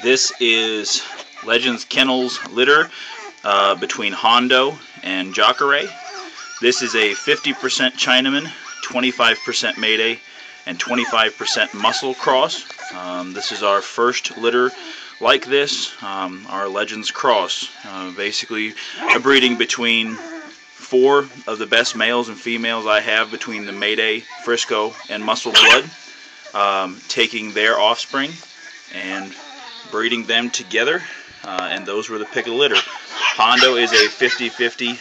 This is Legends Kennels litter uh, between Hondo and Jacare. This is a 50% Chinaman, 25% Mayday, and 25% muscle cross. Um, this is our first litter like this, um, our Legends Cross. Uh, basically a breeding between four of the best males and females I have between the Mayday, Frisco, and Muscle Blood, um, taking their offspring and breeding them together, uh, and those were the pick of the litter. Hondo is a 50-50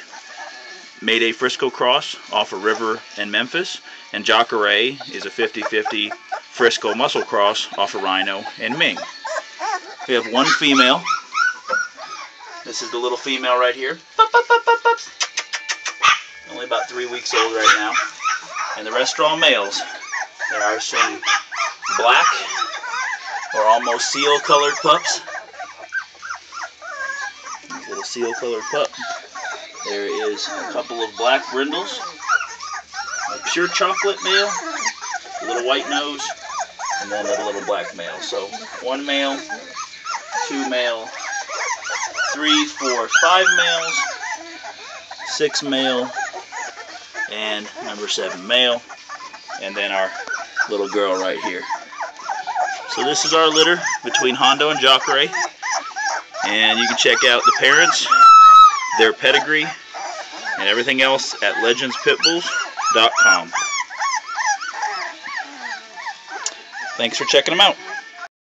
Mayday Frisco cross off of River and Memphis, and Jacare is a 50-50 Frisco muscle cross off of Rhino and Ming. We have one female. This is the little female right here. Only about three weeks old right now. And the rest are all males. There are some black or almost seal colored pups. Little seal colored pup. There is a couple of black brindles. A pure chocolate male. A little white nose. And then a little black male. So one male, two male, three, four, five males, six male, and number seven male, and then our little girl right here. So this is our litter between Hondo and Jacare, and you can check out the parents, their pedigree, and everything else at legendspitbulls.com. Thanks for checking them out.